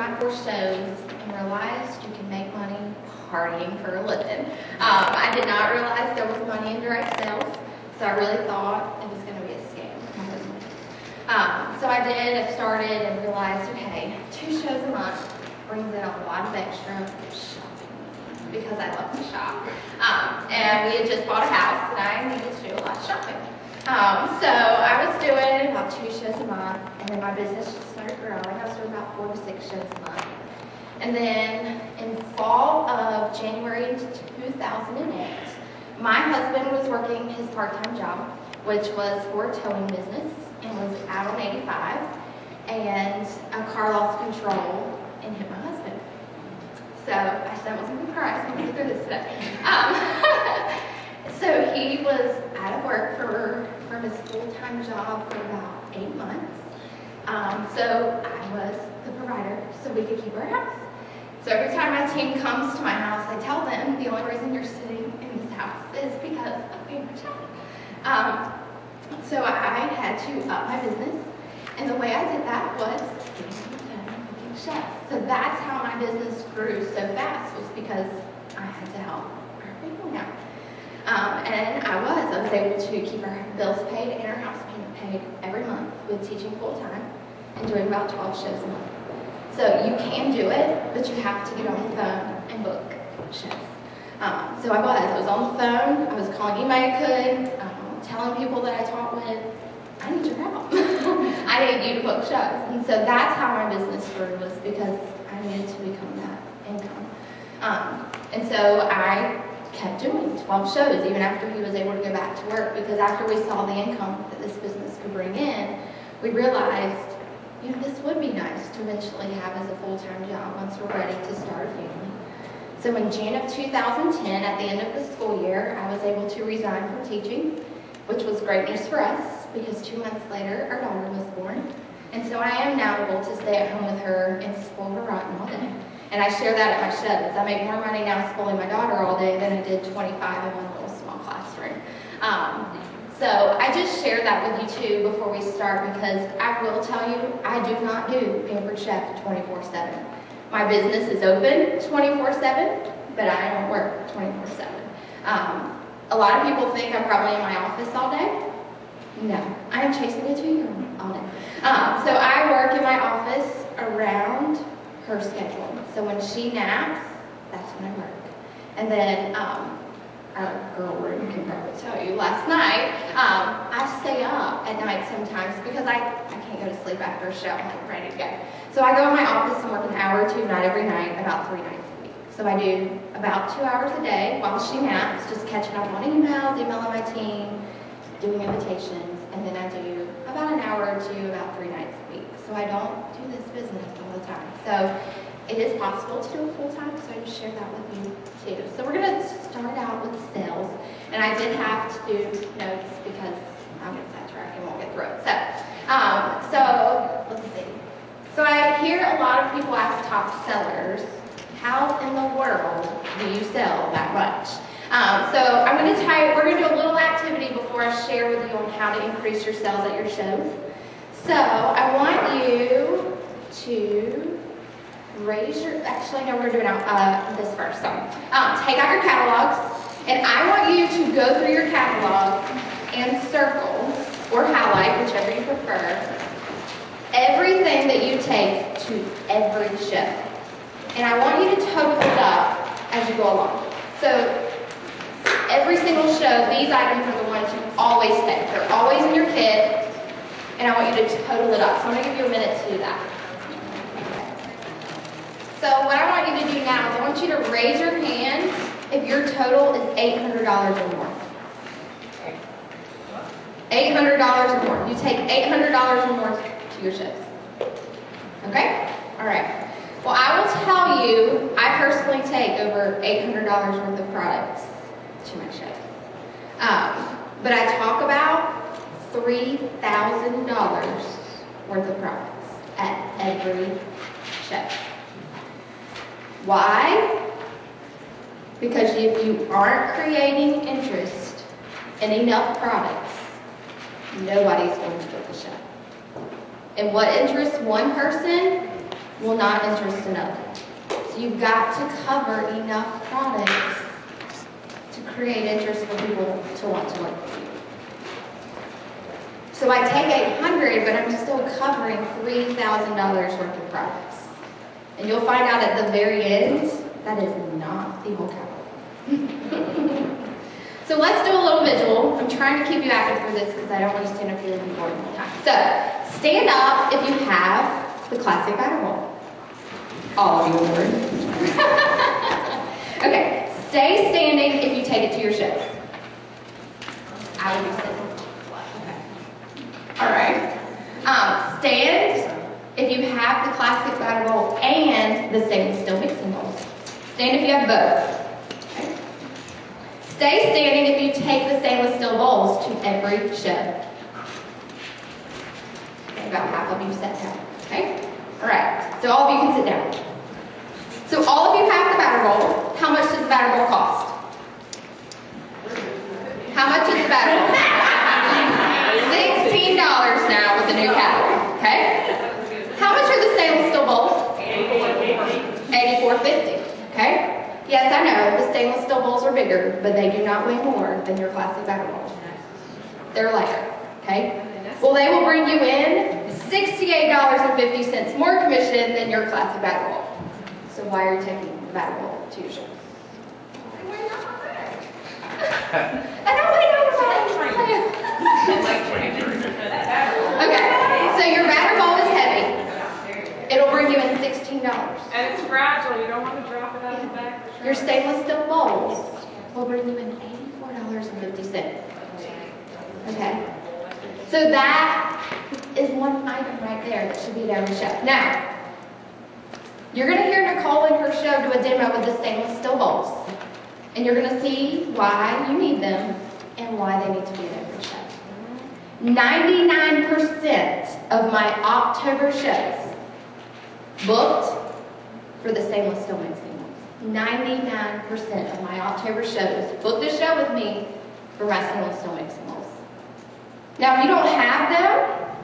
my first shows and realized you can make money partying for a living. Um, I did not realize there was money in direct sales, so I really thought it was going to be a scam. Um, so I did, I started and realized, okay, two shows a month brings in a lot of extra shopping because I love to shop. Um, and we had just bought a house and I needed to do a lot of shopping. Um, so I was doing about two shows a month and then my business just started growing. I was doing about four to six shows a month. And then in fall of January 2008, my husband was working his part-time job, which was for a towing business and was out on 85 and a car lost control and hit my husband. So I said I wasn't to cry, so I'm going to get through this today. Um, so he was out of work for, from his full-time job for about eight months. Um, so I was the provider so we could keep our house. So every time my team comes to my house, I tell them the only reason you're sitting in this house is because of being a child. Um, so I had to up my business, and the way I did that was getting chefs. So that's how my business grew so fast was because I had to help. Um, and I was. I was able to keep our bills paid and our house payment paid every month with teaching full time and doing about 12 shows a month. So you can do it, but you have to get on the phone and book shows. Um, so I was. I was on the phone. I was calling anybody I could, um, telling people that I taught with, I need your help. I need you to book shows. And so that's how my business grew was because I needed to become that income. Um, and so I kept doing 12 shows even after he was able to go back to work because after we saw the income that this business could bring in, we realized, you know, this would be nice to eventually have as a full-time job once we're ready to start a family. So in June of 2010, at the end of the school year, I was able to resign from teaching, which was great news for us because two months later, our daughter was born. And so I am now able to stay at home with her and spoil her rotten all day. And I share that at my shows. I make more money now schooling my daughter all day than I did 25 in one little small classroom. Um, so I just share that with you too before we start because I will tell you, I do not do Pampered Chef 24-7. My business is open 24-7, but I don't work 24-7. Um, a lot of people think I'm probably in my office all day. No, I am chasing a two-year-old all day. Um, so I work in my office around her schedule. So when she naps, that's when I work. And then um, our girl room can probably tell you, last night, um, I stay up at night sometimes because I, I can't go to sleep after a show. I'm like ready to go. So I go in my office and work an hour or two night every night, about three nights a week. So I do about two hours a day while she naps, just catching up on emails, emailing my team, doing invitations, and then I do about an hour or two about three nights a week. So I don't do this business all the time. So it is possible to do it full time, so I just share that with you too. So we're going to start out with sales, and I did have to do notes because I'll get sidetracked and won't get through it. So, um, so let's see. So I hear a lot of people ask top sellers, how in the world do you sell that much? Um, so I'm going to you, we're going to do a little activity before I share with you on how to increase your sales at your shows. So I want you to raise your, actually no, we're doing uh, this first. So um, take out your catalogs, and I want you to go through your catalog and circle or highlight, whichever you prefer, everything that you take to every show. And I want you to total it up as you go along. So every single show, these items are the ones you always take. They're always in your kit, and I want you to total it up. So I'm going to give you a minute to do that. So what I want you to do now is I want you to raise your hand if your total is $800 or more. $800 or more. You take $800 or more to your shows. Okay? All right. Well, I will tell you, I personally take over $800 worth of products to my shows. Um, but I talk about $3,000 worth of products at every show. Why? Because if you aren't creating interest in enough products, nobody's going to book the show. And what interests one person will not interest another. So you've got to cover enough products to create interest for people to want to work with you. So I take 800, but I'm still covering $3,000 worth of products. And you'll find out at the very end, that is not the whole capital. so let's do a little visual. I'm trying to keep you active for this because I don't want to stand up here and be bored the time. So stand up if you have the classic batter bowl. All of you will okay, stay standing if you take it to your shows. I would be sitting. All right. Um, stand if you have the classic batter bowl and the stainless steel mixing bowl. Stand if you have both. Okay. Stay standing if you take the stainless steel bowls to every show. About half of you sat down. Okay? All right. So all of you can sit down. So all of you have the batter bowl. How much does the batter bowl cost? How much is the batter bowl? $16 now with the new category, okay? How much are the stainless steel bowls? $84.50, okay? Yes, I know, the stainless steel bowls are bigger, but they do not weigh more than your classic batter bowl. They're lighter, okay? Well, they will bring you in $68.50 more commission than your classic batter bowl. So why are you taking the batter bowl to your show? I don't want to know Okay, so your batter bowl heavy. It'll bring you in $16. And it's fragile, you don't want to drop it out of the back. of the Your stainless steel bowls will bring you in $84.50. Okay? So that is one item right there that should be at every show. Now, you're going to hear Nicole in her show do a demo with the stainless steel bowls. And you're going to see why you need them and why they need to be at every show. 99% of my October shows booked for the stainless steel mixing bowls. 99% of my October shows booked a show with me for my stainless steel mixing bowls. Now, if you don't have them,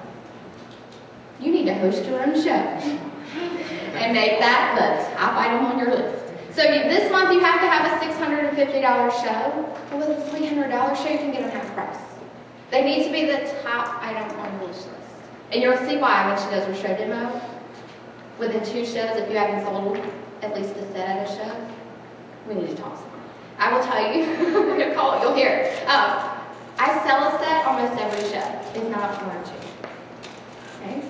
you need to host your own show and make that the top item on your list. So you, this month you have to have a $650 show. But with a $300 show, you can get them half price. They need to be the top item on your wish list. And you'll see why when she does her show demo. Within two shows, if you haven't sold at least a set at a show, we need to talk. I will tell you, Nicole, you'll hear. it. Um, I sell a set almost every show, if not or two. Okay?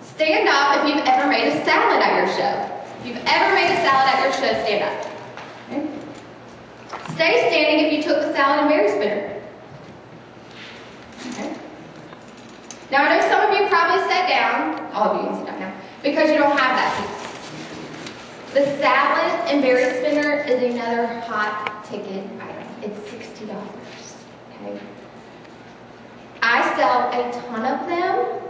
Stand up if you've ever made a salad at your show. If you've ever made a salad at your show, stand up. Okay? Stay standing if you took the salad and berry spinner. Okay? Now I know some of you probably sat down, all of you can sit down now, because you don't have that piece. The salad and berry spinner is another hot ticket item. It's $60. Okay? I sell a ton of them.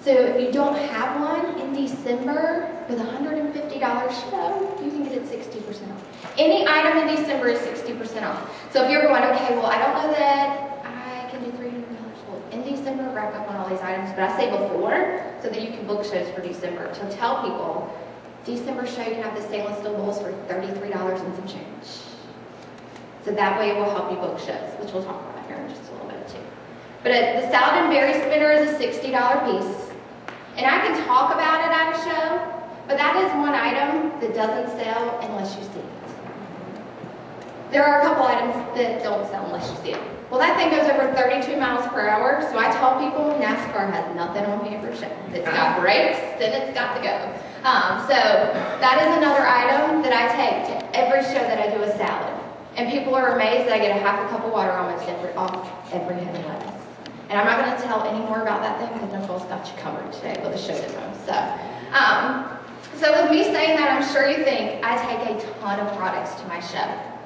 So if you don't have one in December with a $150 show, you can get it 60% off. Any item in December is 60% off. So if you're going, okay, well, I don't know that I can do $300. Well, in December, wrap up on all these items, but I say before so that you can book shows for December. So tell people, December show, you can have the stainless steel bowls for $33 and some change. So that way it will help you book shows, which we'll talk about here in just a little bit too. But uh, the salad and berry spinner is a $60 piece. And I can talk about it at a show, but that is one item that doesn't sell unless you see it. There are a couple items that don't sell unless you see it. Well, that thing goes over 32 miles per hour, so I tell people NASCAR has nothing on for show. It's got brakes, then it's got to go. Um, so that is another item that I take to every show that I do a salad. And people are amazed that I get a half a cup of water almost every, off every head heavy lettuce. And I'm not going to tell any more about that thing because Nicole's got you covered today with a show demo. So, um, so with me saying that, I'm sure you think I take a ton of products to my show.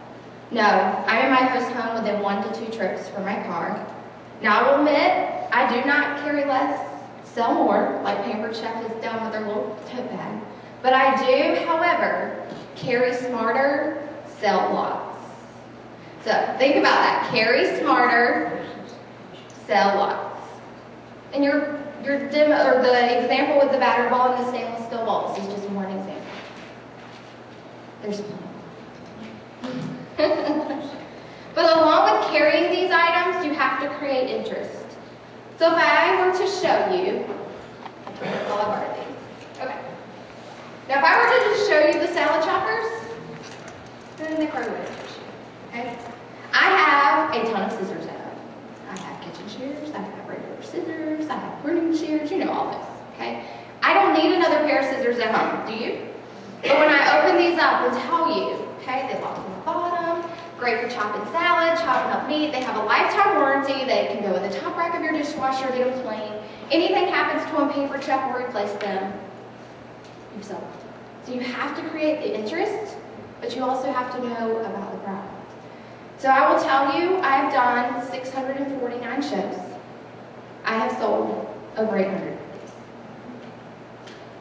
No, I'm in my host home within one to two trips from my car. Now, I will admit, I do not carry less, sell more, like Pampered Chef has done with their little tote bag. But I do, however, carry smarter, sell lots. So think about that. Carry smarter, sell lots. And you're your demo, or the example with the batter bowl and the stainless steel bowls is just one example. There's plenty. But along with carrying these items, you have to create interest. So if I were to show you, all of our things. Okay. Now if I were to just show you the salad choppers, then the card would Okay. I have a ton of scissors at home. I have kitchen shears, I have regular scissors, I have pruning shears, you know all this. Okay. I don't need another pair of scissors at home, do you? But when I open these up, we'll tell you, okay, they lock on the bottom, great for chopping salad, chopping up meat. They have a lifetime warranty. They can go in the top rack of your dishwasher, get them clean. Anything happens to them, Pampered Chef will replace them. You've sold. So you have to create the interest, but you also have to know about the product. So I will tell you, I've done 649 shows. I have sold over 800.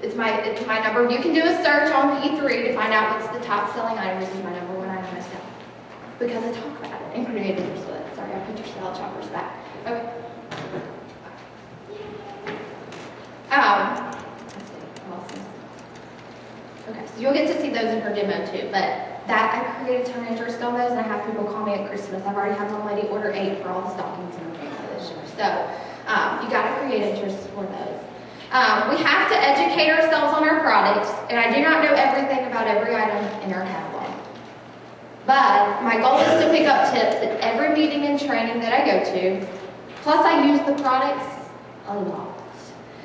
It's my, it's my number. You can do a search on P3 to find out what's the top selling items in my number one item I sell. Because I talk about it and create interest with it. Sorry, I put your salad choppers back. Okay. Um. Okay, so you'll get to see those in her demo too, but that, I created ton of interest on those and I have people call me at Christmas. I've already had one lady order eight for all the stockings in her family this year. So, um, you gotta create interest for those. Um, we have to educate ourselves on our products, and I do not know everything about every item in our catalog. But my goal is to pick up tips at every meeting and training that I go to. Plus, I use the products a lot.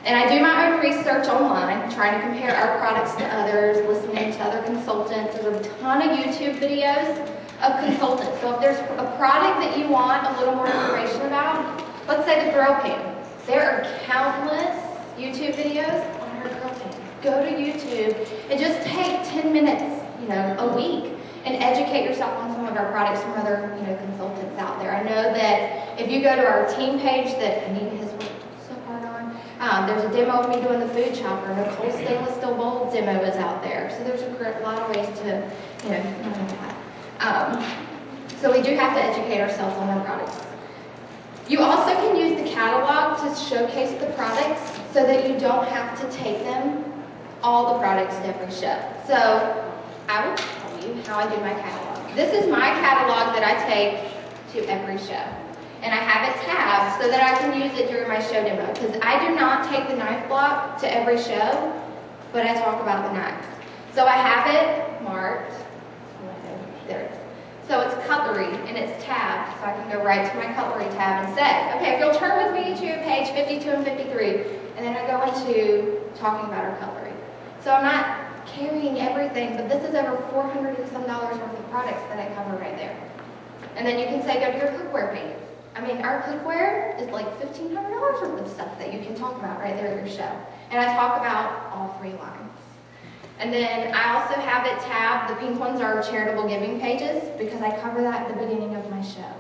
And I do my own research online, trying to compare our products to others, listening to other consultants. There's a ton of YouTube videos of consultants. So if there's a product that you want a little more information about, let's say the grill pan. There are countless YouTube videos on her grill pan. Go to YouTube and just take 10 minutes, you know, a week and educate yourself on some of our products from other, you know, consultants out there. I know that if you go to our team page that Anita has worked so hard on, um, there's a demo of me doing the food chopper. Nicole Stainless Steel Bowl demo is out there. So there's a great- lot of ways to, you know. Um, so we do have to educate ourselves on our products. You also can use the catalog to showcase the products so that you don't have to take them, all the products to every show. So I will tell you how I do my catalog. This is my catalog that I take to every show. And I have it tabbed so that I can use it during my show demo. Because I do not take the knife block to every show, but I talk about the knives. So I have it marked. There it is. So it's cutlery and it's tabbed, so I can go right to my cutlery tab and say, okay, if you'll turn with me to page 52 and 53, and then I go into talking about our cutlery. So I'm not carrying everything, but this is over 400 and some dollars worth of products that I cover right there. And then you can say, go to your cookware page. I mean, our cookware is like $1,500 worth of stuff that you can talk about right there at your show. And I talk about all three lines. And then I also have it tabbed, the pink ones are charitable giving pages because I cover that at the beginning of my show,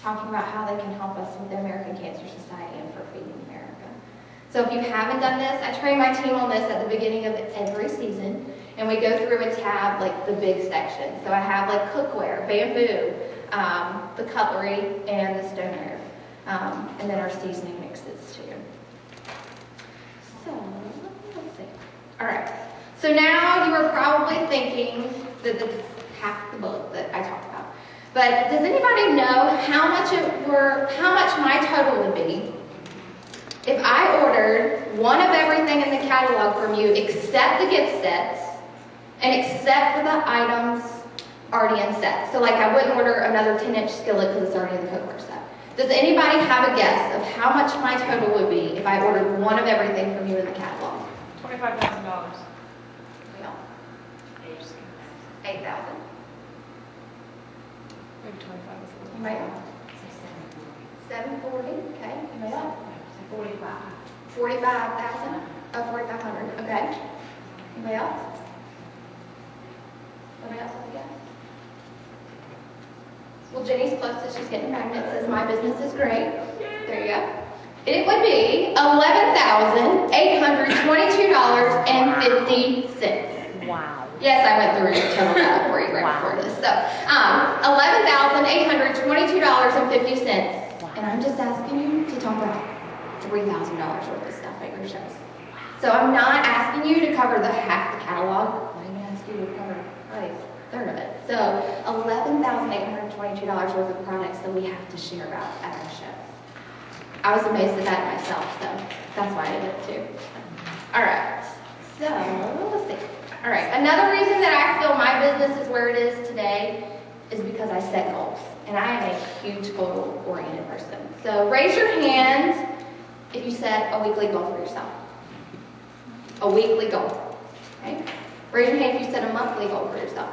talking about how they can help us with the American Cancer Society and for Feeding America. So if you haven't done this, I train my team on this at the beginning of every season, and we go through and tab like the big section. So I have like cookware, bamboo, um, the cutlery, and the stoneware, um, and then our seasoning mixes too. So, let's see. All right. So now you are probably thinking that this is half the book that I talked about. But does anybody know how much it were, how much my total would be if I ordered one of everything in the catalog from you except the gift sets and except for the items already in set? So like I wouldn't order another 10 inch skillet because it's already in the cookware set. Does anybody have a guess of how much my total would be if I ordered one of everything from you in the catalog? Twenty-five thousand dollars. Well, Eight thousand. Maybe twenty-five is a little. Seven forty, okay, anybody else? Forty-five. Forty-five thousand, oh, forty-five hundred, okay. Anybody else? Anybody else have a guess? Well, Jenny's closest, she's getting pregnant says my business is great. There you go. It would be eleven thousand, eight hundred twenty-two dollars and fifty cents. Wow. Yes, I went through and totaled that for you right Wow. before this. So, um, eleven thousand eight hundred twenty-two dollars and fifty Wow. cents. And I'm just asking you to talk about three thousand dollars worth of stuff at your shows. So I'm not asking you to cover the half the catalog, I'm gonna ask you to cover a third of it. So eleven thousand eight hundred twenty-two dollars worth of products that we have to share about at our show. I was amazed at that myself, so that's why I did it too. All right, so let's see. All right, another reason that I feel my business is where it is today is because I set goals, and I am a huge goal-oriented person. So raise your hand if you set a weekly goal for yourself. A weekly goal, okay? Raise your hand if you set a monthly goal for yourself.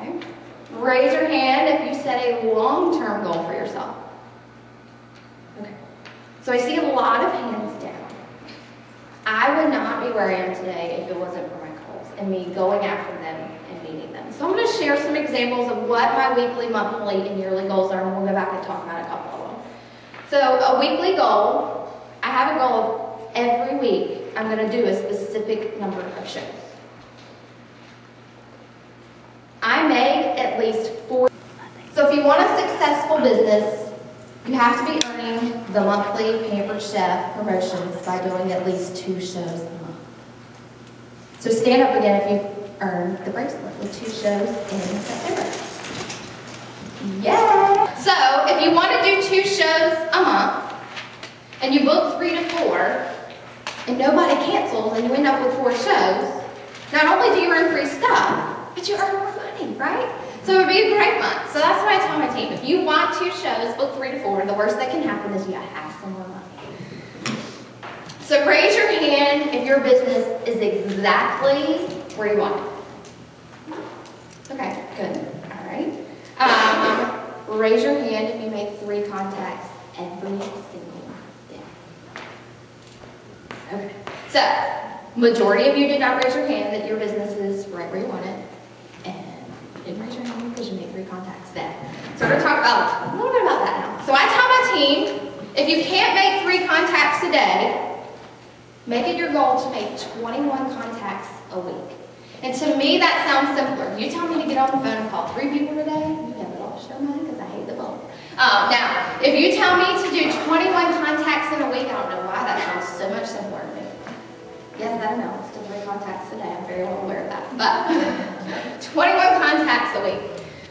Okay? Raise your hand if you set a long-term goal for yourself. Okay. So I see a lot of hands down. I would not be where I am today if it wasn't for my goals and me going after them and meeting them. So I'm going to share some examples of what my weekly, monthly, and yearly goals are, and we'll go back and talk about a couple of them. So a weekly goal, I have a goal of every week I'm going to do a specific number of shows. I make at least four. So if you want a successful business, you have to be earning the monthly Pampered Chef promotions by doing at least two shows a month. So stand up again if you've earned the bracelet with two shows in September. Yay! So if you want to do two shows a month, and you book three to four, and nobody cancels, and you end up with four shows, not only do you earn free stuff, but you earn more money, right? So it would be a great month. So that's what I tell my team. If you want two shows, book three to four. The worst that can happen is you have some more money. So raise your hand if your business is exactly where you want it. Okay, good. All right. Um, raise your hand if you make three contacts every single day. Okay. So, majority of you did not raise your hand that your business is right where you want it. Didn't raise your hand because you made three contacts then. So we're going to talk about a little bit about that now. So I tell my team, if you can't make three contacts a day, make it your goal to make 21 contacts a week. And to me, that sounds simpler. You tell me to get on the phone and call three people today, you have it all show mine because I hate the phone. Um, now, if you tell me to do 21 contacts in a week, I don't know why that sounds so much simpler me. Yes, I know, it's still three contacts a day, I'm very well aware of that. But 21 contacts a week.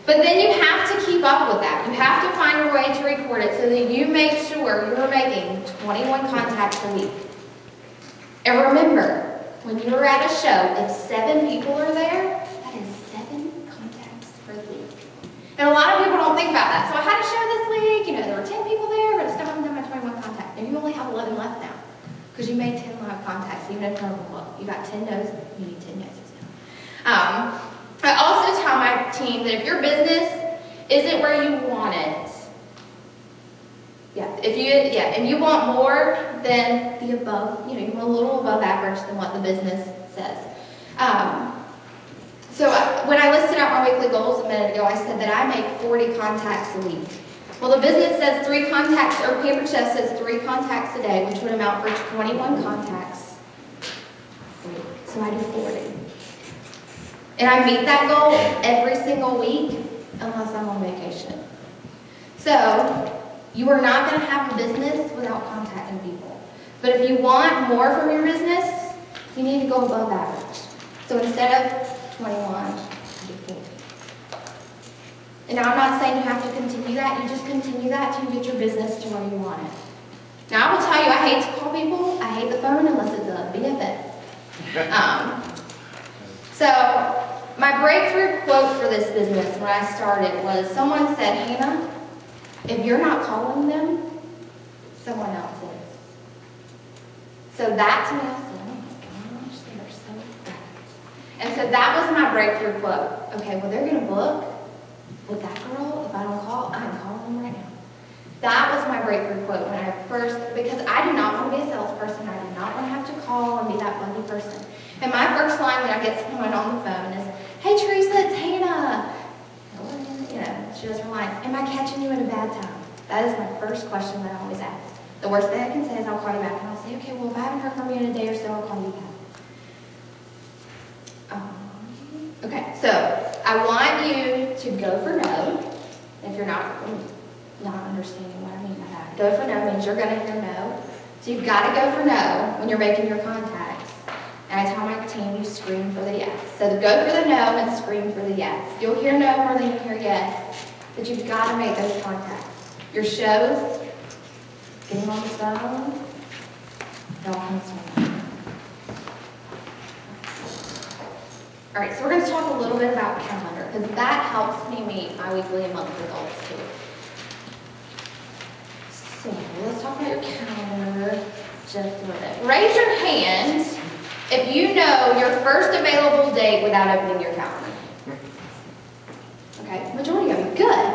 But then you have to keep up with that. You have to find a way to record it so that you make sure you're making 21 contacts a week. And remember, when you're at a show, if seven people are there, that is seven contacts the week. And a lot of people don't think about that. So I had a show this week, you know, there were 10 people there, but I still haven't done my 21 contacts. And you only have 11 left now. Because you made 10 live contacts, even if normal book. You got 10 no's, you need 10 yeses now. Um, I also tell my team that if your business isn't where you want it, yeah, if you yeah, and you want more than the above, you know, you want a little above average than what the business says. Um, so I- when I listed out my weekly goals a minute ago, I said that I make 40 contacts a week. Well, the business says three contacts, or Pampered Chef says three contacts a day, which would amount for 21 contacts. So I do 40. And I meet that goal every single week unless I'm on vacation. So you are not going to have a business without contacting people. But if you want more from your business, you need to go above average. So instead of 21, do 40. And now I'm not saying you have to continue that, you just continue that till you get your business to where you want it. Now I will tell you, I hate to call people, I hate the phone unless it's a BFF. Um, so my breakthrough quote for this business when I started was someone said, Hannah, if you're not calling them, someone else is. So that to me, I said, oh my gosh, they are so. And so that was my breakthrough quote. Okay, well, they're going to book with that girl. If I don't call, I'm calling them right now. That was my breakthrough quote when I first, because I do not want to be a salesperson. I do not want to have to call and be that funny person. And my first line when I get someone on the phone is, hey, Teresa, it's Hannah. You know, she does her line, am I catching you at a bad time? That is my first question that I always ask. The worst thing I can say is I'll call you back, and I'll say, okay, well, if I haven't heard from you in a day or so, I'll call you back. Um, Okay, so I want you to go for no if you're not not understanding what I mean by that. Go for no means you're gonna hear no. So you've gotta go for no when you're making your contacts. And I tell my team, you scream for the yes. So go for the no and scream for the yes. You'll hear no more than you hear yes, but you've gotta make those contacts. Your shows, getting on the phone, it all comes from that. All right, so we're gonna talk a little bit about calendar, because that helps me meet my weekly and monthly goals too. So let's talk about your calendar just a bit. Raise your hand if you know your first available date without opening your calendar. Okay, majority of you, good.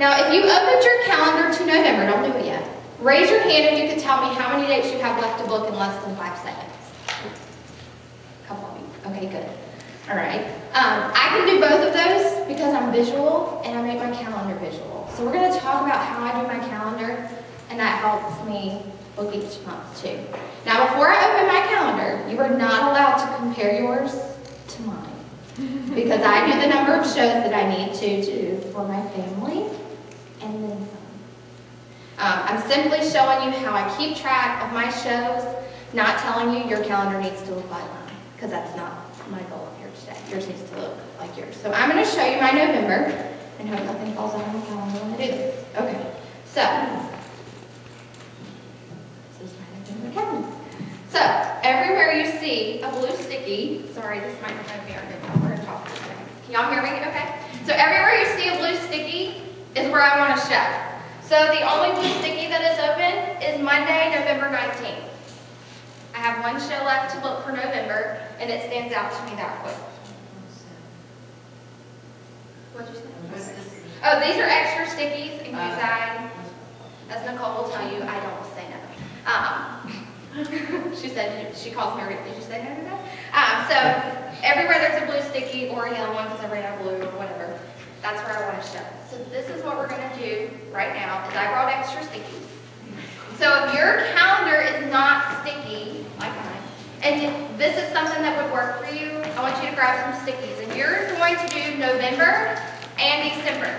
Now, if you opened your calendar to November, don't do it yet. Raise your hand if you could tell me how many dates you have left to book in less than five seconds. A Couple of you, okay, good. All right. Um, I can do both of those because I'm visual and I make my calendar visual. So we're going to talk about how I do my calendar and that helps me book each month too. Now before I open my calendar, you are not allowed to compare yours to mine because I do the number of shows that I need to do for my family and then some. Um, I'm simply showing you how I keep track of my shows, not telling you your calendar needs to look like mine because that's not my goal. Yours needs to look like yours. So I'm going to show you my November and hope nothing falls out of my calendar when I do this. Okay, so this is my November calendar. So everywhere you see a blue sticky, sorry, this microphone be under, we're going to talk a second. Can y'all hear me? Okay. So everywhere you see a blue sticky is where I want to show. So the only blue sticky that is open is Monday, November 19th. I have one show left to book for November, and it stands out to me that quick. What'd you say? Oh, these are extra stickies in case I, as Nicole will tell you, I don't say no. Um, she said, she calls me, did you say no to that? Um, so everywhere there's a blue sticky or a yellow one, because I ran out of blue or whatever, that's where I want to show. So this is what we're going to do right now, is I brought extra stickies. So if your calendar is not sticky, like mine, and this is something that would work for you, I want you to grab some stickies. And you're going to do November and December.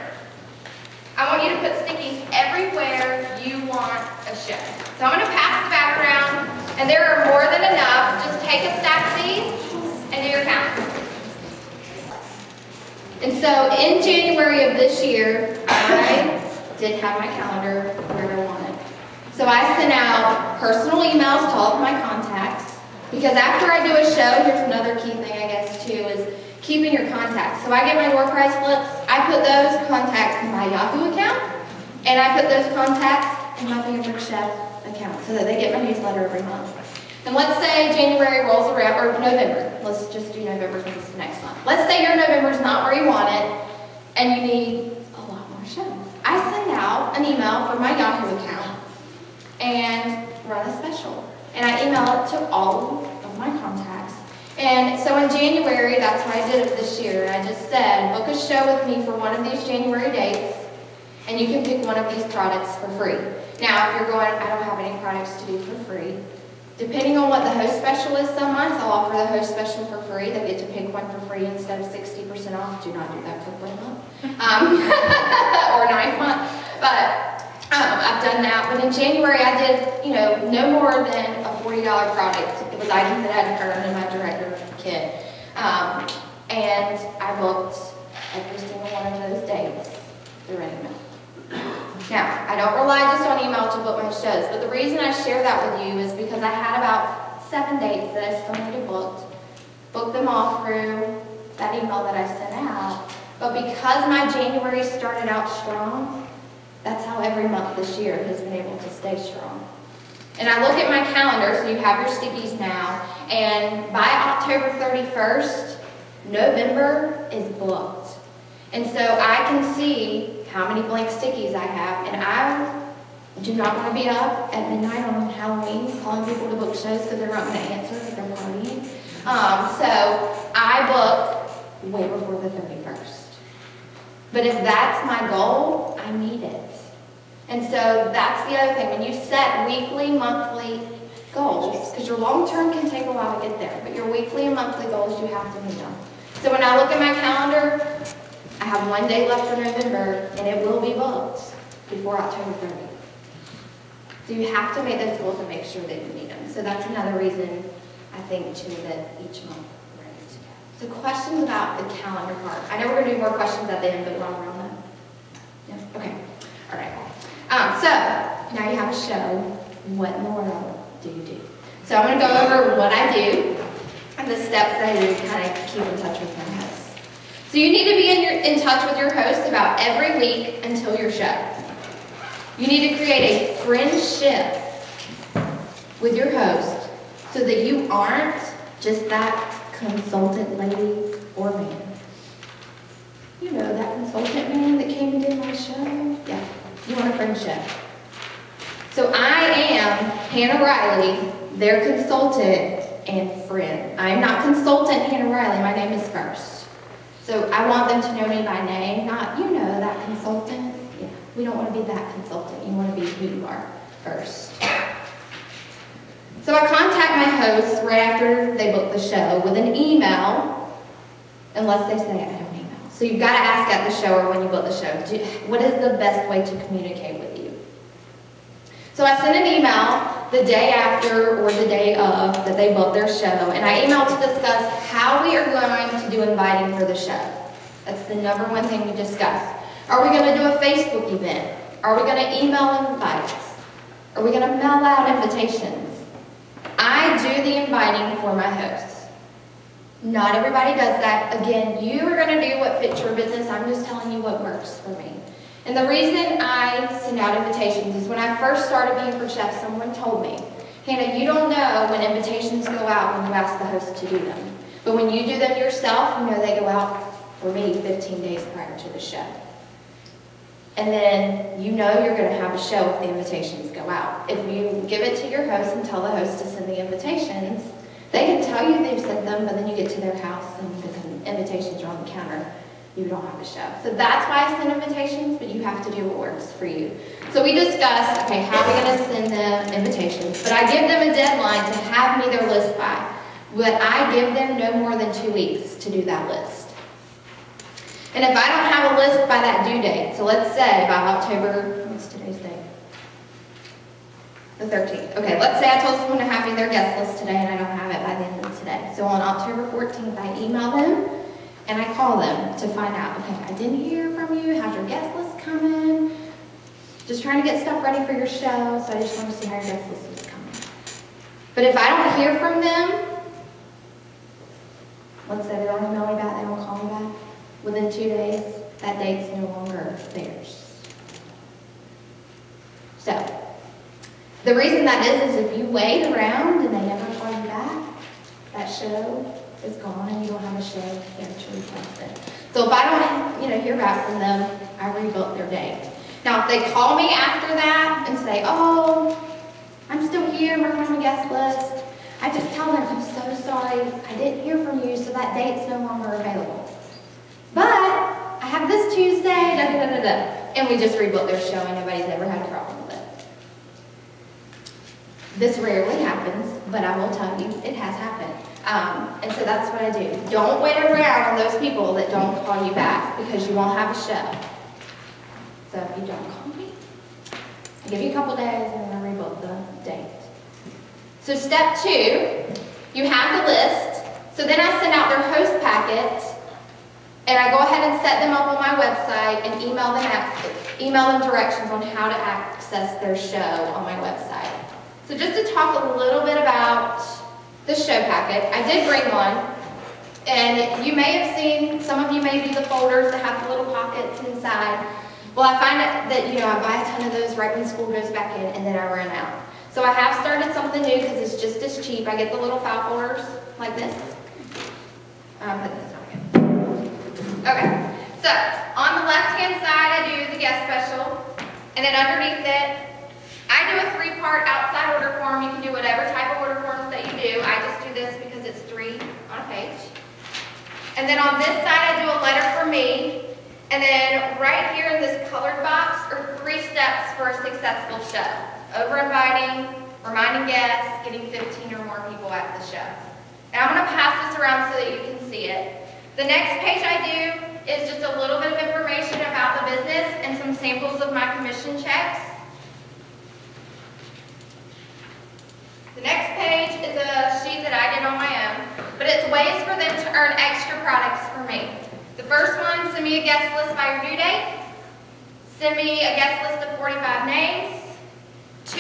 I want you to put stickies everywhere you want a show. So I'm going to pass the background, and there are more than enough. Just take a stack of these and do your count. And so in January of this year, I did have my calendar where I wanted. So I sent out personal emails to all of my contacts because after I do a show, here's another key thing I guess too is keeping your contacts. So I get my door price slips, I put those contacts in my Yahoo account, and I put those contacts in my Pampered Chef account so that they get my newsletter every month. And let's say January rolls around, or November. Let's just do November because it's the next month. Let's say your November is not where you want it, and you need a lot more shows. I send out an email from my Yahoo account and run a special. And I email it to all of my contacts. And so in January, that's what I did it this year. I just said, book a show with me for one of these January dates, and you can pick one of these products for free. Now, if you're going, I don't have any products to do for free, depending on what the host special is some months, I'll offer the host special for free. They get to pick one for free instead of 60% off. Do not do that for one month. Um, or ninth month. But um, I've done that, but in January I did, you know, no more than a $40 product. It was items that I had earned in my director kit. Um, and I booked every single one of those dates through email. Now, I don't rely just on email to book my shows, but the reason I share that with you is because I had about seven dates that I still needed booked. Booked them all through that email that I sent out. But because my January started out strong, that's how every month this year has been able to stay strong. And I look at my calendar, so you have your stickies now, and by October 31st, November is booked. And so I can see how many blank stickies I have, and I do not want to be up at midnight on Halloween calling people to book shows because they're not going to answer because they're partying. Um, so I book way before the 31st. But if that's my goal, I need it. And so that's the other thing. When you set weekly, monthly goals, because your long-term can take a while to get there, but your weekly and monthly goals, you have to meet them. So when I look at my calendar, I have one day left for November, and it will be booked. before October 30th. So you have to make those goals and make sure that you meet them. So that's another reason, I think, too, that each month we're to. So questions about the calendar part. I know we're gonna do more questions at the end, but we're on that. Yeah, okay, all right. Um, so, now you have a show, what in the world do you do? So I'm gonna go over what I do and the steps that I do to kind of keep in touch with my host. So you need to be in, your, in touch with your host about every week until your show. You need to create a friendship with your host so that you aren't just that consultant lady or man. You know, that consultant man that came and did my show? Yeah, you want a friendship. So I am Hannah Riley, their consultant and friend. I am not consultant Hannah Riley, my name is First. So I want them to know me by name, not, you know, that consultant. Yeah, we don't want to be that consultant. You want to be who you are first. So I contact my hosts right after they book the show with an email, unless they say I don't. So you've got to ask at the show or when you book the show, do, what is the best way to communicate with you? So I send an email the day after or the day of that they book their show, and I email to discuss how we are going to do inviting for the show. That's the number one thing we discuss. Are we going to do a Facebook event? Are we going to email invites? Are we going to mail out invitations? I do the inviting for my hosts. Not everybody does that. Again, you are going to do what fits your business. I'm just telling you what works for me. And the reason I send out invitations is when I first started Pampered Chef, someone told me, Hannah, you don't know when invitations go out when you ask the host to do them. But when you do them yourself, you know they go out for me 15 days prior to the show. And then you know you're going to have a show if the invitations go out. If you give it to your host and tell the host to send the invitations, they can tell you they've sent them, but then you get to their house and the invitations are on the counter. You don't have a show. So that's why I send invitations, but you have to do what works for you. So we discussed, okay, how are we going to send them invitations? But I give them a deadline to have me their list by. But I give them no more than two weeks to do that list. And if I don't have a list by that due date, so let's say by October? The 13th. Okay, let's say I told someone to have me their guest list today and I don't have it by the end of today. So on October 14th, I email them and I call them to find out, okay, I didn't hear from you, how's your guest list coming? Just trying to get stuff ready for your show, so I just want to see how your guest list is coming. But if I don't hear from them, let's say they don't email me back, they don't call me back, within two days, that date's no longer theirs. So, the reason that is, is if you wait around and they never call you back, that show is gone and you don't have a show there to replace it. So if I don't, you know, hear back from them, I rebuilt their date. Now, if they call me after that and say, oh, I'm still here, I'm working on my guest list, I just tell them, I'm so sorry, I didn't hear from you, so that date's no longer available. But I have this Tuesday, da da da da da. And we just rebuilt their show and nobody's ever had a problem with it. This rarely happens, but I will tell you, it has happened. Um, and so that's what I do. Don't wait around on those people that don't call you back because you won't have a show. So if you don't call me, I give you a couple days and then I rebuild the date. So step two, you have the list. So then I send out their host packet and I go ahead and set them up on my website and email them, email them directions on how to access their show on my website. So just to talk a little bit about the show packet, I did bring one. And you may have seen, some of you may be the folders that have the little pockets inside. Well, I find that, you know, I buy a ton of those right when school goes back in and then I run out. So I have started something new because it's just as cheap. I get the little file folders like this. Um, put this down. Okay, so on the left-hand side, I do the guest special, and then underneath it, do a three-part outside order form. You can do whatever type of order forms that you do. I just do this because it's three on a page. And then on this side, I do a letter for me, and then right here in this colored box are three steps for a successful show. Over-inviting, reminding guests, getting 15 or more people at the show. Now I'm going to pass this around so that you can see it. The next page I do is just a little bit of information about the business and some samples of my commission checks. The next page is a sheet that I did on my own, but it's ways for them to earn extra products for me. The first one, send me a guest list by your due date. Send me a guest list of 45 names. $200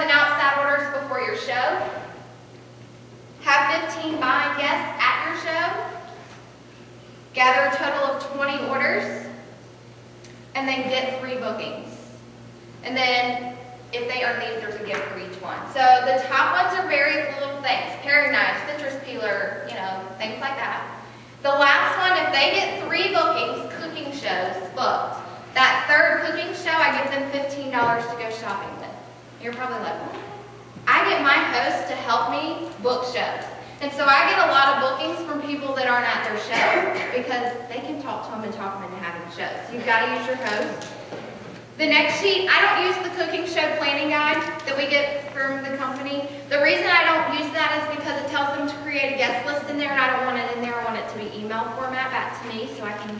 in outside orders before your show. Have 15 buying guests at your show. Gather a total of 20 orders. And then get free bookings. And then if they earn these, there's a gift for each one. So the top ones are very little things. Paring knife, citrus peeler, you know, things like that. The last one, if they get three bookings, cooking shows booked, that third cooking show, I give them $15 to go shopping with. You're probably like, what? I get my host to help me book shows. And so I get a lot of bookings from people that aren't at their show because they can talk to them and talk them into having shows. You've got to use your host. The next sheet, I don't use the cooking show planning guide that we get from the company. The reason I don't use that is because it tells them to create a guest list in there and I don't want it in there. I want it to be email format back to me so I can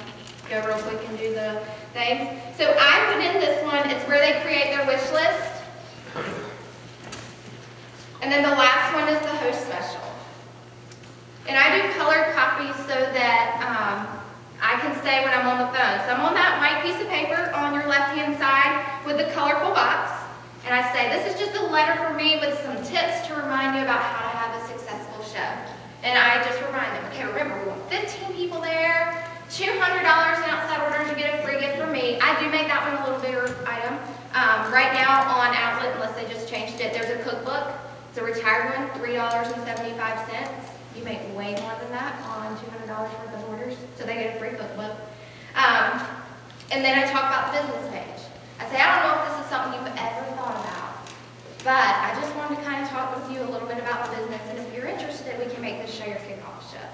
go real quick and do the things. So I put in this one, it's where they create their wish list. And then the last one is the host special. And I do colored copies so that um, I can say when I'm on the phone. So I'm on that white piece of paper on your left-hand side with the colorful box. And I say, this is just a letter for me with some tips to remind you about how to have a successful show. And I just remind them, okay, remember, we want 15 people there, $200 in outside orders, you get a free gift from me. I do make that one a little bigger item. Um, right now on Outlet, unless they just changed it, there's a cookbook. It's a retired one, $3.75. You make way more than that on $200 worth of orders, so they get a free cookbook. Um, and then I talk about the business page. I say, I don't know if this is something you've ever thought about, but I just wanted to kind of talk with you a little bit about the business, and if you're interested, we can make this show your kickoff show.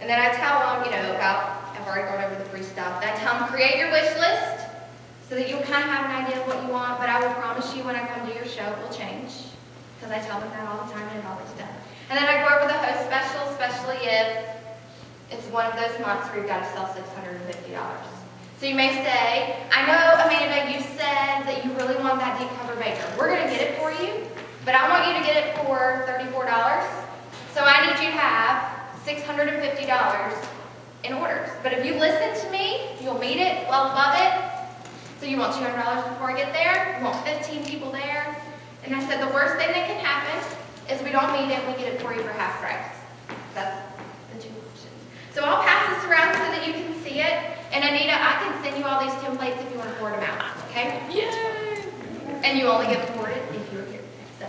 And then I tell them, you know, about, I've already gone over the free stuff, and I tell them, create your wish list, so that you'll kind of have an idea of what you want, but I will promise you when I come to your show, it will change, because I tell them that all the time, and it always does. And then I go over the host special, especially if it's one of those months where you've got to sell $650. So you may say, I know, Amanda, you said that you really want that deep cover baker. We're going to get it for you, but I want you to get it for $34. So I need you to have $650 in orders. But if you listen to me, you'll meet it well above it. So you want $200 before I get there, you want 15 people there. And I said the worst thing that can happen is we don't meet it, we get it for you for half price. That's the two options. So I'll pass this around so that you can see it. And Anita, I can send you all these templates if you want to forward them out, okay? Yay! And you only get forwarded if you're here. So,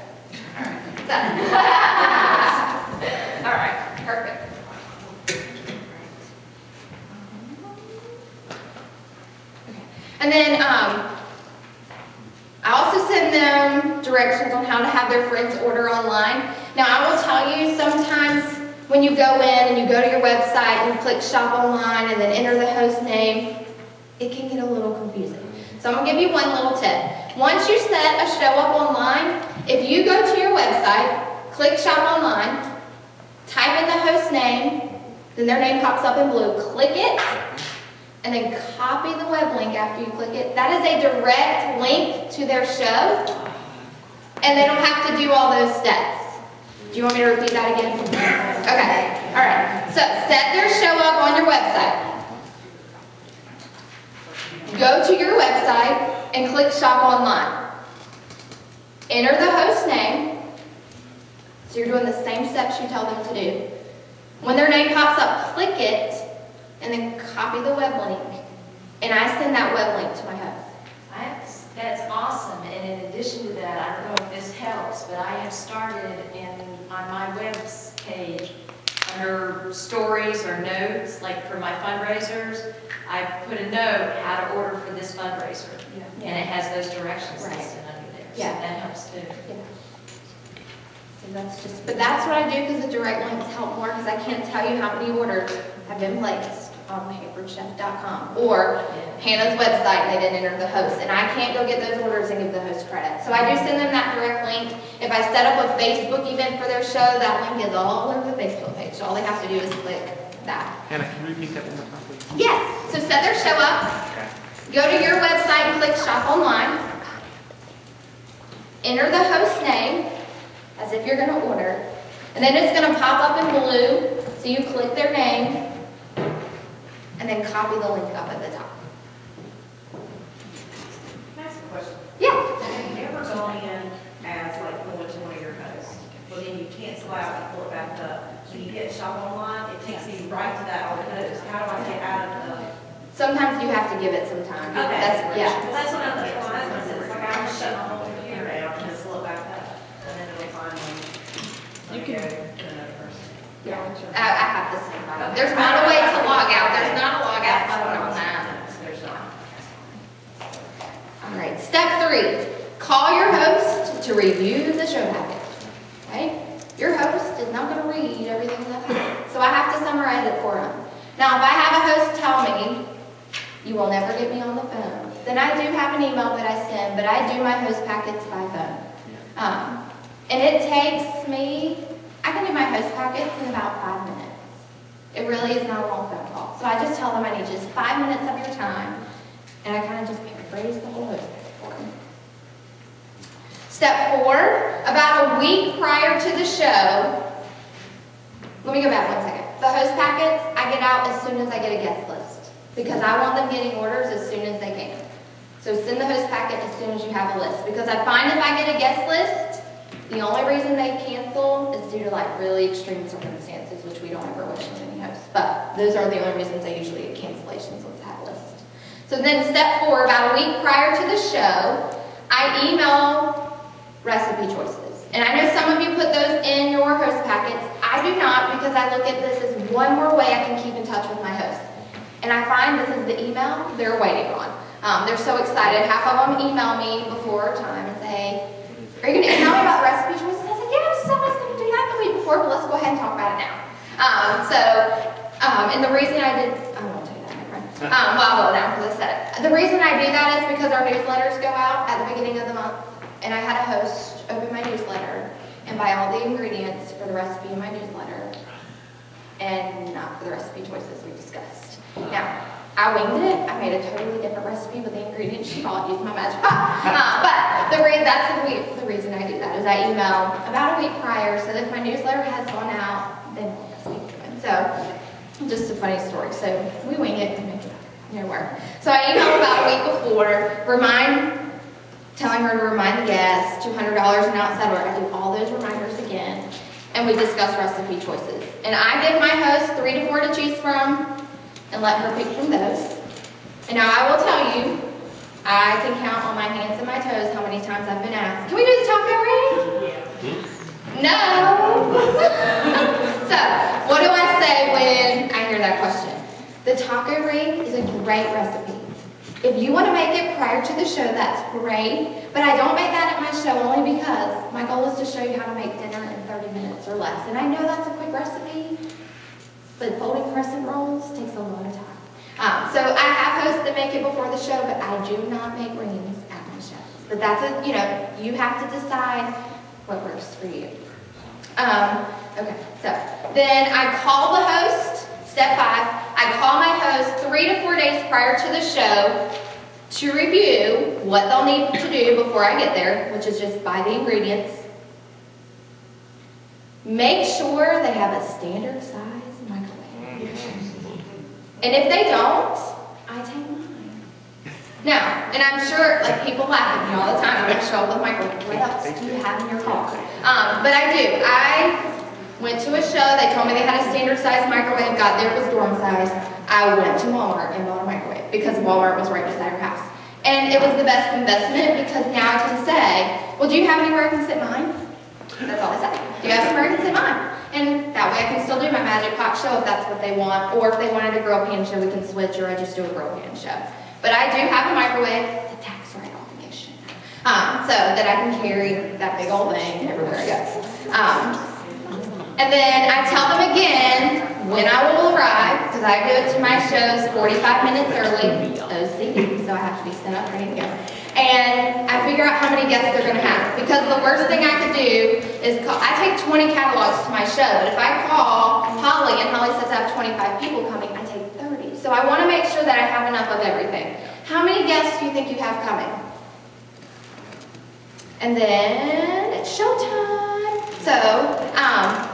all right. So, all right, perfect. And then, um, I also send them directions on how to have their friends order online. Now, I will tell you, sometimes when you go in and you go to your website and you click shop online and then enter the host name, it can get a little confusing. So I'm gonna give you one little tip. Once you set a show up online, if you go to your website, click shop online, type in the host name, then their name pops up in blue, click it, and then copy the web link after you click it. That is a direct link to their show, and they don't have to do all those steps. Do you want me to repeat that again? Okay, all right. So set their show up on your website. Go to your website and click shop online. Enter the host name. So you're doing the same steps you tell them to do. When their name pops up, click it and then copy the web link. And I send that web link to my have, that's awesome, and in addition to that, I don't know if this helps, but I have started in, on my web page, under stories or notes, like for my fundraisers, I put a note, how to order for this fundraiser. And it has those directions Right. listed under there, so Yeah. that helps too. So that's just, but that's what I do because the direct links help more because I can't tell you how many orders have been placed on pamperedchef.com or Hannah's website and they didn't enter the host. And I can't go get those orders and give the host credit. So I do send them that direct link. If I set up a Facebook event for their show, that link is all over the Facebook page. So all they have to do is click that. Hannah, can you repeat that one more time, please? Yes, so set their show up. Okay. Go to your website and click shop online. Enter the host name as if you're gonna order. And then it's gonna pop up in blue, so you click their name and then copy the link up at the top. Can I ask a question? Yeah. Have you ever gone in as like going to one of your hosts? Well, then you cancel out and pull it back up. So you hit shop online, it takes you right to that other host. How do I get out of the? Sometimes you have to give it some time. That's, yeah. Well, that's what I'm, that's what it's like I'm just shutting the whole computer down and just pull it back up. And then it'll finally. You can- go to another person. I, I have the same problem. There's not a way to log out. There's not a log out button on that. There's not. All right, step three, call your host to review the show package. Okay? Your host is not gonna read everything in that packet, so I have to summarize it for him. Now, if I have a host tell me, you will never get me on the phone, then I do have an email that I send, but I do my host packets by phone. Um, and it takes me, I can do my host packets in about five minutes. It really is not a long phone call. So I just tell them I need just five minutes of your time, and I kind of just paraphrase the whole host packet for them. Step four, about a week prior to the show, let me go back one second. The host packets, I get out as soon as I get a guest list, because I want them getting orders as soon as they can. So send the host packet as soon as you have a list, because I find if I get a guest list, the only reason they cancel is due to like really extreme circumstances, which we don't ever wish on any host. But those are the only reasons I usually get cancellations with that list. So then step four, about a week prior to the show, I email recipe choices. And I know some of you put those in your host packets. I do not because I look at this as one more way I can keep in touch with my host. And I find this is the email they're waiting on. Um, they're so excited. Half of them email me before time and say, are you going to email me about the recipe choices? I said, yeah, I I was going to do that the week before, but let's go ahead and talk about it now. Um, so, um, and the reason I did, I won't tell you that, never mind. Um, well, I'll go down for the set. The reason I do that is because our newsletters go out at the beginning of the month, and I had a host open my newsletter and buy all the ingredients for the recipe in my newsletter, and not for the recipe choices we discussed. Now, I winged it. I made a totally different recipe with the ingredients she bought using my magic pot. Uh, but the re- that's the, re- the reason I do that is I email about a week prior so that if my newsletter has gone out, then we'll recipe. So, just a funny story. So we wing it and make it work. So I email about a week before, remind, telling her to remind the guests, $200 and outside order. I do all those reminders again, and we discuss recipe choices. And I give my host three to four to choose from, and let her pick from those. And now I will tell you, I can count on my hands and my toes how many times I've been asked, can we do the taco ring? Hmm? No. so, what do I say when I hear that question? The taco ring is a great recipe. If you want to make it prior to the show, that's great. But I don't make that at my show only because my goal is to show you how to make dinner in 30 minutes or less. And I know that's a quick recipe, but folding crescent rolls takes a lot of time. Um, so I have hosts that make it before the show, but I do not make rings at my shows. But that's a, you know, you have to decide what works for you. Um, okay, so then I call the host, step five, I call my host three to four days prior to the show to review what they'll need to do before I get there, which is just buy the ingredients. Make sure they have a standard size microwave. And if they don't, I take mine. Now, and I'm sure, like, people laugh at me all the time when I show up with microwave. What else do you have in your car? Um, but I do. I went to a show. They told me they had a standard size microwave. Got there, it was dorm size. I went to Walmart and bought a microwave because Walmart was right beside our house. And it was the best investment because now I can say, well, do you have anywhere I can sit mine? That's all I said. Do you have somewhere I can sit mine? And that way I can still do my magic pot show if that's what they want. Or if they wanted a grill pan show, we can switch, or I just do a grill pan show. But I do have a microwave, it's a tax write obligation, um, so that I can carry that big old thing everywhere I go. Um, and then I tell them again when I will arrive, because I go to my shows 45 minutes early, OCD, so I have to be set up ready to go. And I figure out how many guests they're going to have. Because the worst thing I could do is call, I take 20 catalogs to my show, but if I call Holly and Holly says I have 25 people coming, I take 30. So I want to make sure that I have enough of everything. How many guests do you think you have coming? And then it's showtime. So, um,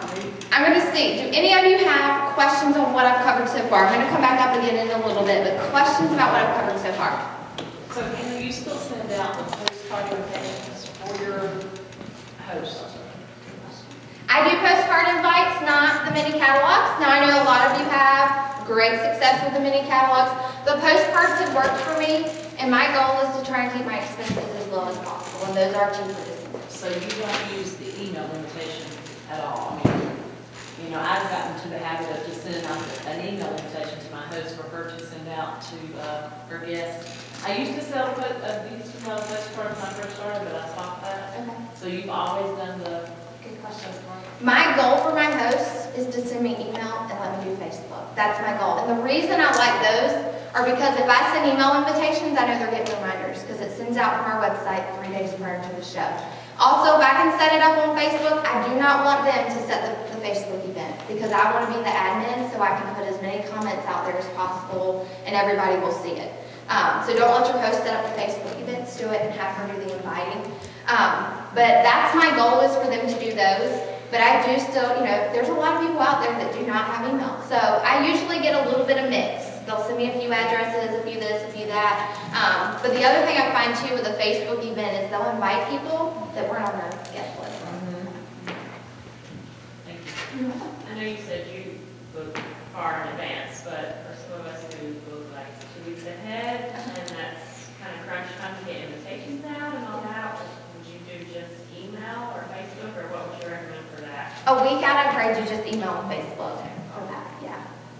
I'm gonna see, do any of you have questions on what I've covered so far? I'm gonna come back up again in a little bit, but questions about what I've covered so far? So can you still send out the postcard invitations for your host? I do postcard invites, not the mini catalogs. Now, I know a lot of you have great success with the mini catalogs. The postcards have worked for me, and my goal is to try and keep my expenses as low as possible, and those are cheaper to. So you don't use the email invitation at all? I mean, you know, I've gotten to the habit of just sending out an email invitation to my host for her to send out to uh, her guests. I used to sell, put- uh, used to sell postcards when I first started, but I stopped that. Okay, So you've always done the good question. My goal for my hosts is to send me email and let me do Facebook. That's my goal. And the reason I like those are because if I send email invitations, I know they're getting reminders because it sends out from our website three days prior to the show. Also, if I can set it up on Facebook, I do not want them to set the, the Facebook event because I want to be the admin so I can put as many comments out there as possible and everybody will see it. Um, so don't let your host set up the Facebook events, do it and have her do the inviting. Um, but that's my goal is for them to do those. But I do still, you know, there's a lot of people out there that do not have email. So I usually get a little bit of mix. They'll send me a few addresses, a few this, a few that. Um, but the other thing I find too with a Facebook event is they'll invite people that weren't on the guest list. Thank you. I know you said you book far in advance, but for some of us who book like two weeks ahead, and that's kind of crunch time to get invitations out and all that, would you do just email or Facebook, or what would you recommend for that? A week out, I'd you just email and Facebook for that, yeah.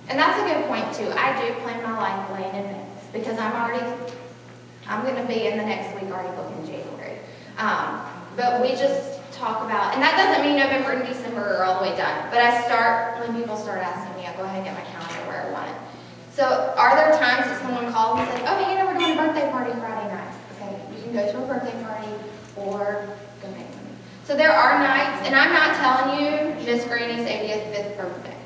And that's a good point too. I do plan my life way in advance because I'm already, I'm gonna be in the next week already booking January. Um, but we just talk about, and that doesn't mean November and December are all the way done, but I start, when people start asking me, I go ahead and get my calendar where I want it. So are there times that someone calls and says, oh, you know, we're doing a birthday party Friday night? Okay, you can go to a birthday party or go make money. So there are nights, and I'm not telling you Miss Granny's 80th, 5th birthday,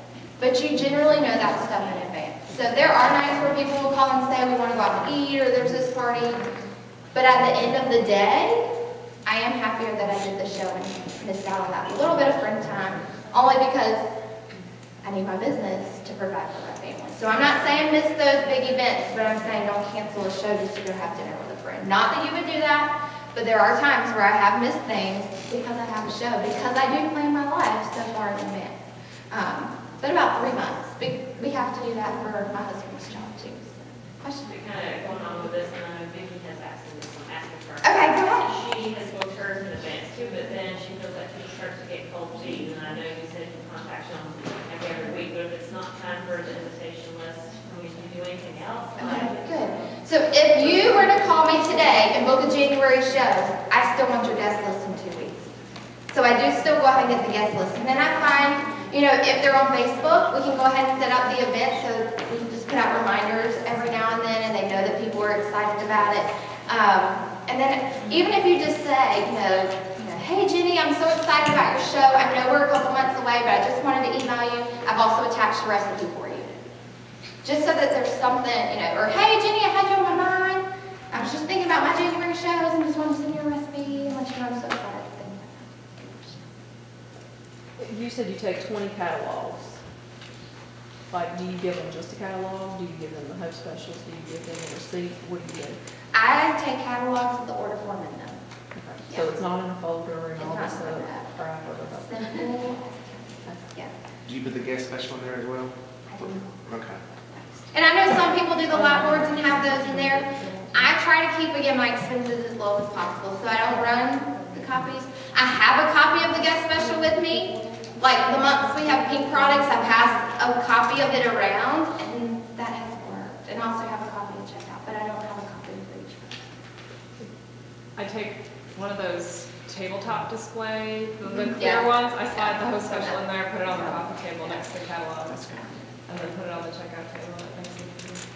but you generally know that stuff in advance. So there are nights where people will call and say, we want to go out and eat, or there's this party. But at the end of the day, I am happier that I did the show and missed out on that little bit of friend time, only because I need my business to provide for my family. So I'm not saying miss those big events, but I'm saying don't cancel a show just to go have dinner with a friend. Not that you would do that, but there are times where I have missed things because I have a show, because I do plan my life so far in advance. Um, but about three months. We, we have to do that for my husband's job too. So, Question? Kind of going on with this, and I know Vicki has asked me this, I'm asking her. Okay, go ahead. She has booked hers in advance too, but then she feels like she starts to get cold feet, and I know you said you contact them like every week, but if it's not time for the invitation list, can we do anything else? Okay, Like, good. So if you were to call me today and book a January show, I still want your guest list in two weeks. So I do still go ahead and get the guest list. And then I find, you know, if they're on Facebook, we can go ahead and set up the event so we can just put out reminders every now and then and they know that people are excited about it. Um, and then even if you just say, you know, you know, hey Jenny, I'm so excited about your show. I know we're a couple months away, but I just wanted to email you. I've also attached a recipe for you. Just so that there's something, you know, or hey Jenny, I had you on my mind. I was just thinking about my January shows and just wanted to send you a recipe and let you know I'm so excited. Things like that. You said you take twenty catalogs. Like, do you give them just a catalog? Do you give them the host specials? Do you give them a receipt? What do you do? I take catalogs with the order form in them. Okay. So it's not in a folder and It's all not this like other that. crap or whatever? Simple. Yeah, Do you put the guest special in there as well? I do. Okay. And I know some people do the lot boards and have those in there. I try to keep, again, my expenses as low as possible, so I don't run the copies. I have a copy of the guest special with me. Like the months we have pink products, I pass a copy of it around, and that has worked. And I also have a copy to check out, but I don't have a copy for each one. I take one of those tabletop display, the the Mhm. Yeah. clear ones, I slide the host special in there, put it on the coffee table next to the catalog, That's good. and then put it on the checkout table. It makes it easy.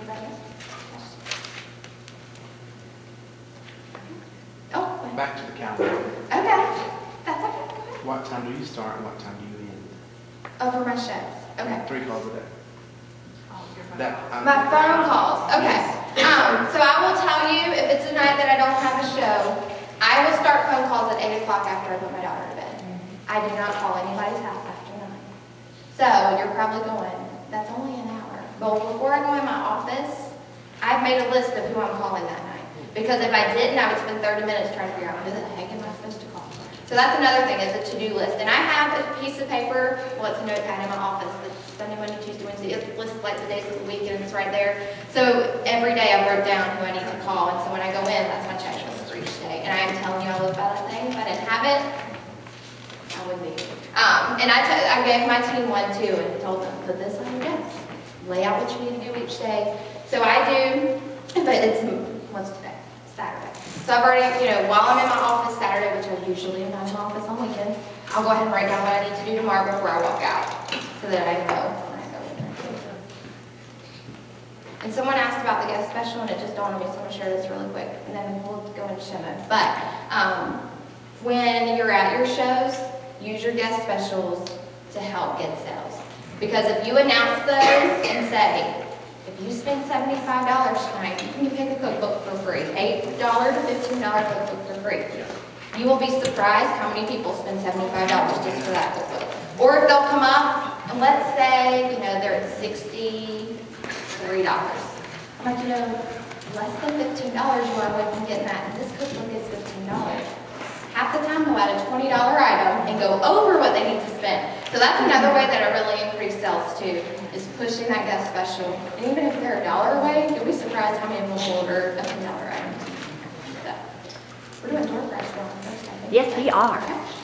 Anybody else? Oh. Back to the calendar. okay, that's okay, go ahead. What time do you start and what time do you end? Oh, for my shows, okay. Three calls a day. Oh, That, I'm- My phone calls, okay. Um, so I will tell you, if it's a night that I don't have a show, I will start phone calls at eight o'clock after I put my daughter to bed. I do not call anybody's house after nine. So you're probably going, that's only an hour. But before I go in my office, I've made a list of who I'm calling that night. Because if I didn't, I would spend thirty minutes trying to figure out who the heck am I supposed to call? So that's another thing, is a to-do list. And I have a piece of paper, well, it's a notepad in my office, that's Sunday, Monday, Tuesday, Wednesday, it lists like the days of the week, and it's right there. So every day I wrote down who I need to call, and so when I go in, that's my checklist for each day. And I am telling you, I live by that thing. If I didn't have it, I wouldn't be. Um, and I I gave my team one too, and told them, put this on your desk. Lay out what you need to do each day. So I do, but it's, what's today? So I've already, you know, while I'm in my office Saturday, which I usually am not in my office on weekends, I'll go ahead and write down what I need to do tomorrow before I walk out, so that I know when I go in there. And someone asked about the guest special, and it just dawned on me, so I'm gonna share this really quick, and then we'll go into mode. But, um, when you're at your shows, use your guest specials to help get sales. Because if you announce those and say, if you spend seventy-five dollars tonight, you can pick a cookbook free, eight dollar to fifteen dollar cookbook for free. You will be surprised how many people spend seventy-five dollars just for that cookbook. Or if they'll come up, and let's say, you know, they're at sixty-three dollars. I'm like, you know, less than fifteen dollars you are away from getting that, and this cookbook is fifteen dollars. Half the time they'll add a twenty dollar item and go over what they need to spend. So that's another way that I really increase sales too, is pushing that guest special. And even if they're a dollar away, you'll be surprised how many of them will order a dollar Yes, we are.